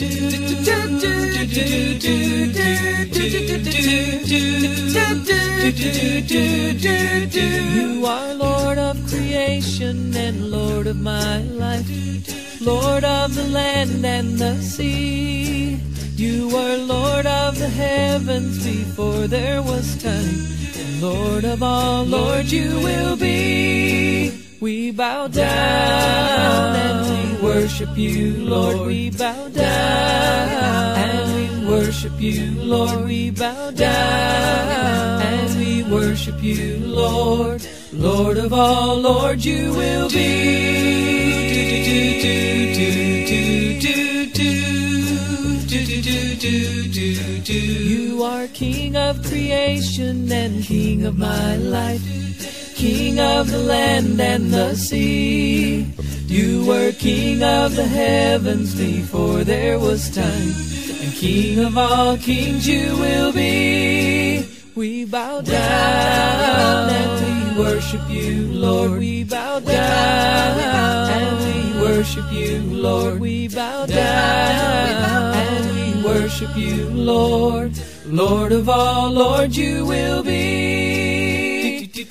You are Lord of creation and Lord of my life, Lord of the land and the sea. You were Lord of the heavens before there was time, and Lord of all, Lord, you will be. We bow down worship you, Lord. We bow down and we worship you, Lord. We bow down and we worship you, Lord. Lord of all, Lord, you will be. You are King of creation and King of my life. King of the land and the sea. You were King of the heavens before there was time. And King of all kings you will be. We bow down and we worship you, Lord. We bow down and we worship you, Lord. We bow down and we worship you, Lord. Lord of all, Lord, you will be. We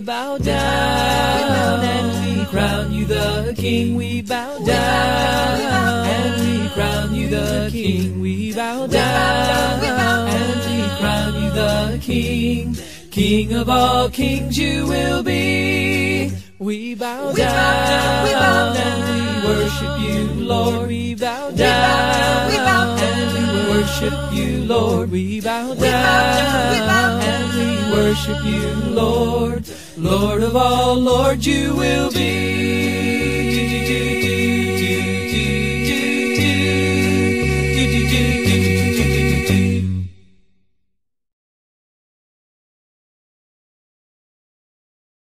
bow down and we crown you the King. We bow down and we crown you the King. We bow down King. Of all kings you will be. We bow we down and we worship you, Lord. We bow down We bow and we worship you, Lord. We bow down and we worship you, Lord. Lord of all, Lord, you will be.